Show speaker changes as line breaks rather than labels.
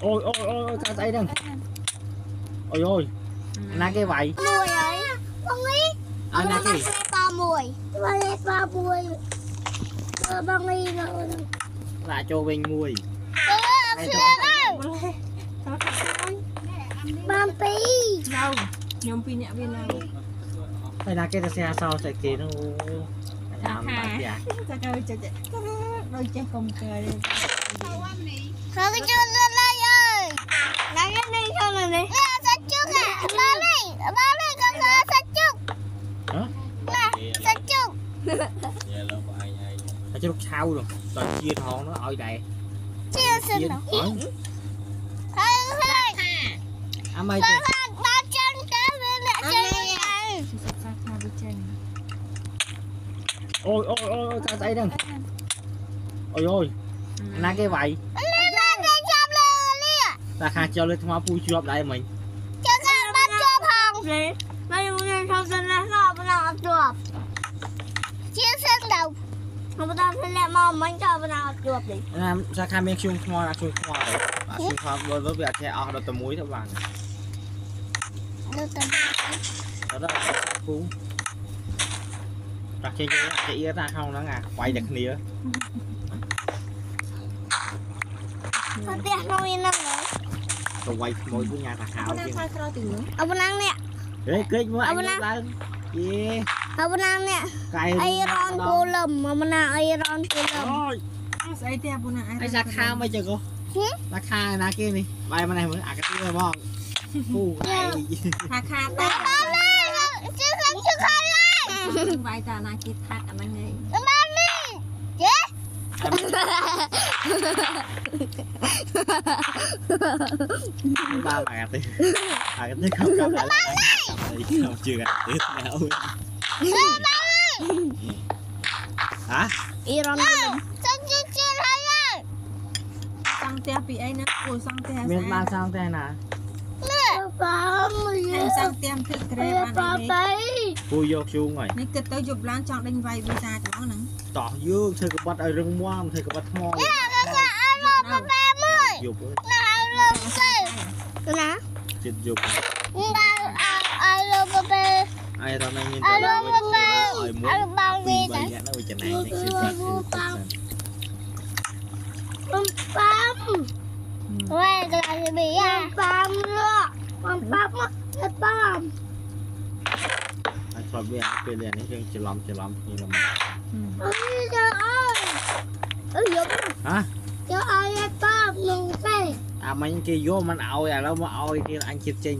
ôi ôi ôi sao tay đừng ôi ôi.
Na cái
vậy
mùi ấy. Con ấy.
À, na cái.
ba mùi.
Ba lê ba mùi.
Bông đi rồi
là cho bên mùi.
Bông. pi.
Đâu? Nhóm pi nhẹ bên nào?
Đây là cái xe sau sẽ kia nó. Làm bạn kìa
đôi chân cùng cười đi.
ជ្រុកឆៅនោះដល់ជាថងនោះឲ្យដែរ
ជាសិននោះហើយហើយ
អាម៉ៃទៅ
បើចឹងទៅវាអ្នកចឹ
ង
អូយអូយអូយកាស្អីហ្នឹងអូយអូយ
ណាគេវ
ាយ
ណាគេជាប់លើលី
តែខាជាប់លើថ្មពូជាប់ដែរមិញ
ចឹងបានជាប់ផងគេមកយើងខ្ញុំសិនណាក៏មិនអត់ជាប់ មកបន្តធ្លាក់មកមិញក៏បន្តអត់ជាប់ទេ
ណាសាខាមានខ្ជុំខ្មោចអាចជួយខ្មោចបាទជួយខ្មោចដល់ទៅវាអាចចេះអស់ដល់តែមួយទៅបាន
ដល់តែ
ដល់គូតាចេះយកចេះអៀតាក្នុងហ្នឹងអាខ្វាយតែគ្នាទៅ
ផ្ទះក្
នុងហ្នឹង
ទៅវាយខ្មោចវិញញ៉ាតាខោ
ជាង
អពុណាំងនេះ
ហេគេចមកអពុណាំងឡើងយេ
ហើយប៉ុណ្ណានេះ
អៃរ៉នគូ
លឹមមកណាអៃរ៉នគូលឹមអ
ូយ
ស្អីទេអាប៉ុណ្ណាអៃសាខាមិន
ចឹងហ៎សាខាណាគេនេះបាយមិនឯងមើលអាកាទីហ្មងគូអី
សាខាតើ
ជឿខាងជឿខាង
បាយតាណាគេថាក់អាមិញនេះ
បាននេះជេ
បាទអាកាទីអាកាទីកុំកុំអាកាទីជឿអាកាទីណាអូ
ហ៎អ៊ីរ៉ង់ទៅជិះជិះហើយ
សង់ផ្ទះពីអីណាអូសង់ផ្ទះមានបាន
សង់ផ្ទះណា
បងយើងសង
់ផ្ទះភិកក្រែបានអ
ី
ពូយកជូងហើយ
នេះគិតទៅយប់ឡើងចង់ដេញវាយវិសាចឹងហ្នឹង
តោះយើងធ្វើកបាត់ឲ្យរឹងមាំធ្វើកបាត់ថ្មយប់ណាយប់
ណា
ចិត្តយប់
ណា
ហើយរត់ហើយមានតែឲ្យមួយពីរបីយ៉ាងទៅចំណែកនេះគឺគាត់គឺគាត់
បំប៉ាំ
វ៉ែក្
លាមីយ៉ា
ប៉ាំលក់បំប៉
ា
ំមកប៉ាំ
ហើយប្រាប់វាពេលនេះយើងច្រឡំច្រឡំគ្នាមក
អើយចៅអើយ
អើយយក
ហ៎
ចៅអើយប៉ាំនឹងទេ
អាមិញគេយកមិនអោយឥឡូវមកអោយគេអញជិតចេញ